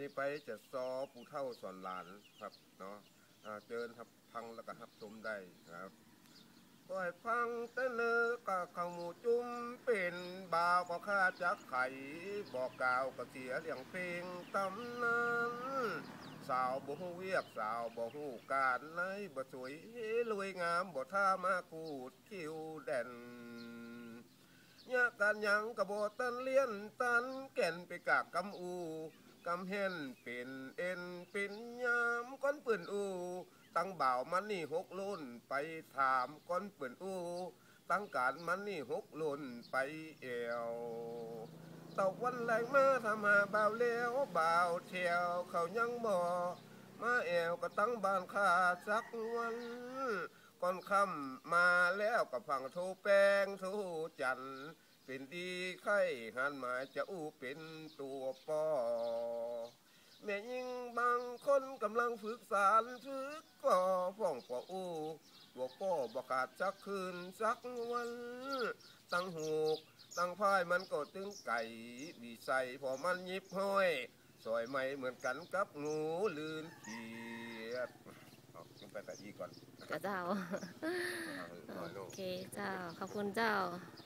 นี้ไปจะซอผู้เฒ่าสอนหลานครับเนาะเจิญครับพังแล้วก็รับชมได้ครับปล่อยพังเต้นเลือก็เข้าหมูจุ้มเป็นบ่าวก็ข้าจักไข่บอกกล่าวก็เสียเลียงเพลงตำนานสาวบ่ฮู้เวียกสาวบ่ฮู้การเลยบ่สวยรวยงามบ่ท่ามากูดคิวแดนยากันยังกระโบตันเลียนตันแก่นไปกากกำอู กำเห็นเป็นเอ็นเป็นยามก้อนปืนอูตั้งบ่าวมันนี่หกลุ่นไปถามก้อนปืนอูตั้งการมันนี่หกลุ่นไปเอวตกวันแรงมาทำหาบ่าวเลี้ยวบ่าวเที่ยวเขายังบ่มาแอวก็ตั้งบ้านข้าสักวันก่อนค่ำมาแล้วกับฝั่งทูแป้งทูจันเป็นดีไข่หันหมายจะอู้เป็นตัวปอ นกำลังฝึกสารฝึกก่อฟ้องปออู้ตัวป้อบกาดสักคืนสักวัน ตั้งหูกตั้งพายมันก็ตึงไก่บีใส่พอมันยิบห้อยซอยไม่เหมือนกันกับงูลืนเขียดเอาขึ้นไปแต่อีก่อน เจ้าหน่อยโอลูกเคเจ้า ขอบคุณเจ้าค